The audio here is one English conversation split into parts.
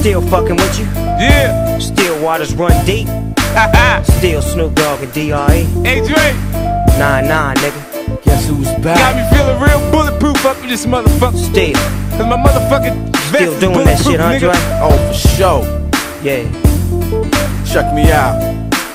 Still fucking with you? Yeah. Still waters run deep? Still Snoop Dogg and D.R.E. Hey Dre, Nah, nah, nigga. Guess who's got me feeling real bulletproof up in this motherfucker. Still. Cause my motherfucking vest Still is doing that shit, huh, Dre? nigga. Oh, for sure. Yeah. Check me out.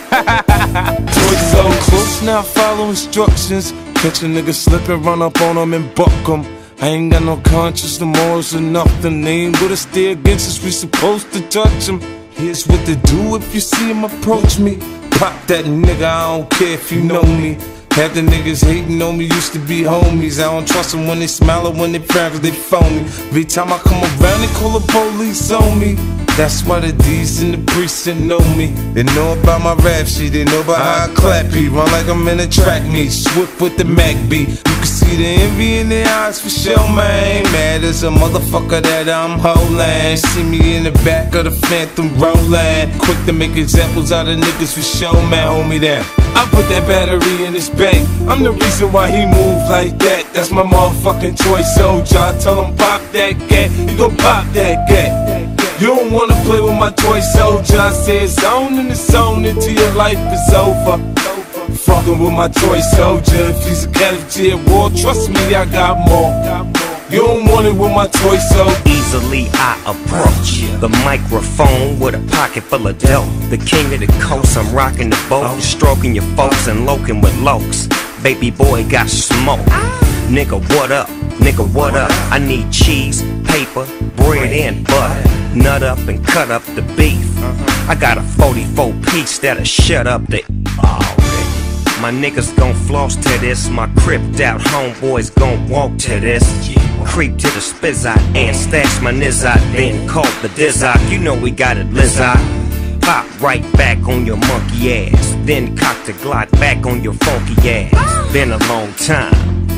Toys so close now, follow instructions. Catch a nigga slipping, run up on him and buck him. I ain't got no conscience, no morals or nothing. They ain't us, stay against us, we supposed to touch him. Here's what to do if you see him approach me. Pop that nigga, I don't care if you know me. Half the niggas hating on me used to be homies. I don't trust them when they smile or when they frown they phony. Every time I come around, they call the police on me. That's why the D's in the precinct know me. They know about my rap shit, they know about how I clap beat. Run like I'm in a track meet, swift with the Mac beat. See the envy in their eyes for sure, man. Mad as a motherfucker that I'm holding. See me in the back of the Phantom rolling. Quick to make examples out of niggas for sure, man. Hold me down. I put that battery in his bank. I'm the reason why he move like that. That's my motherfucking choice, soldier. I tell him pop that cat, you gon' pop that cat. You don't wanna play with my toy soldier. I say it's on and it's until your life is over. Fucking with my toy soldier. If he's a casualty at war, trust me, I got more. You don't want it with my toy soldier. Easily I approach the microphone with a pocket full of dough. The king of the coast, I'm rocking the boat, oh. stroking your folks and loking with lokes. Baby boy got smoke. Ah. Nigga, what up? Nigga, what up? I need cheese, paper, bread, and butter. Nut up and cut up the beef. Uh-huh. I got a 44 piece that'll shut up the already. My niggas gon' floss to this. My cripped out homeboys gon' walk to this. Creep to the spizzot and stash my nizzot. Then call the dizzot. You know we got it lizzot. Pop right back on your monkey ass. Then cock the Glock back on your funky ass. Been a long time.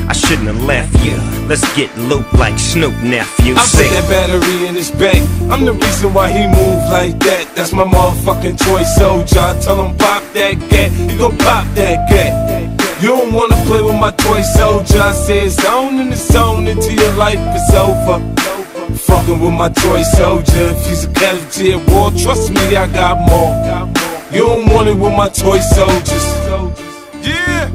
I shouldn't have left you. Let's get looped like Snoop nephew. I put that battery in his bank. I'm the reason why he move like that. That's my motherfucking choice, soldier. I tell him pop that cat, you gon' pop that cat. You don't wanna play with my toy soldier. I say it's on and it's on until your life is over. Fucking with my toy soldier. If he's a casualty at war, trust me, I got more. You don't want it with my toy soldiers. Yeah.